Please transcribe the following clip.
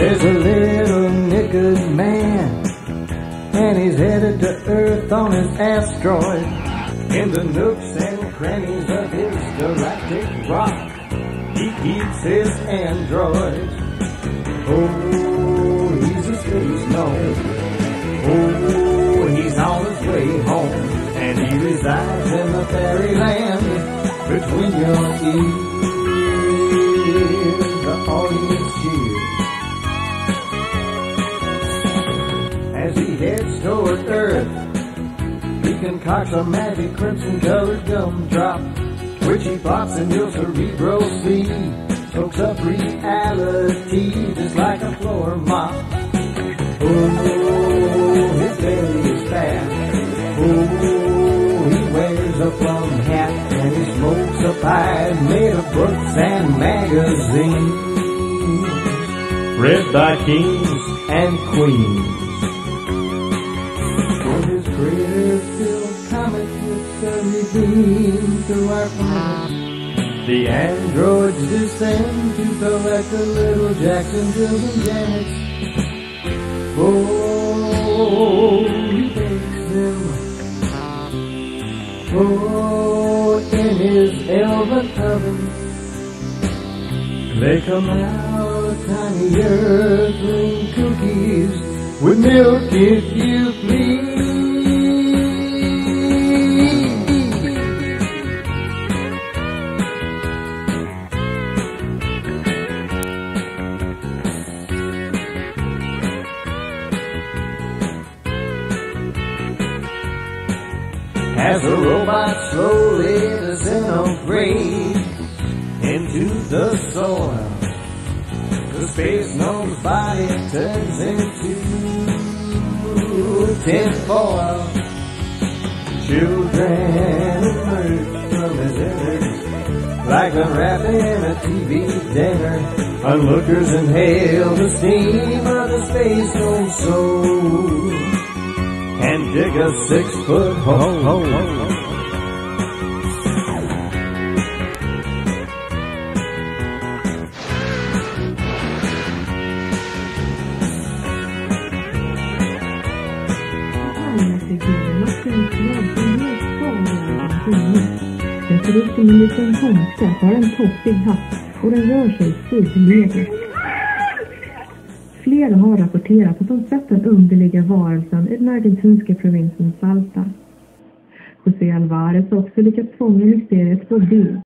There's a little naked man, and he's headed to Earth on his asteroid. In the nooks and crannies of his galactic rock, he keeps his androids. Oh, he's a space gnome. Oh, he's on his way home, and he resides in the fairyland between your ears. The audience cheers as he heads toward Earth. He concocts a magic crimson colored gumdrop, which he pops in your cerebral sea. Soaks up reality just like a floor mop. Oh, his belly is fat. Oh, he wears a plum hat and he smokes a pipe made of books and magazines. Read by kings and queens. Redeemed through our planet. The androids descend to collect the little Jacksonville and Janets. Oh, he takes them. Oh, in his elven oven. They come out tiny earthling cookies with milk if you please. As the robot slowly disintegrates into the soil, the space gnome's body turns into tinfoil. Children emerge from his innards like a rabbit in a TV dinner. Onlookers inhale the steam of the space gnome soul and dig a six foot hole. En liten har en toppig hatt och den rör sig. Flera har rapporterat att de sett den underliga varelsen i den argentinska provinsen Salta. José Alvarez har också lyckats fånga mysteriet på bild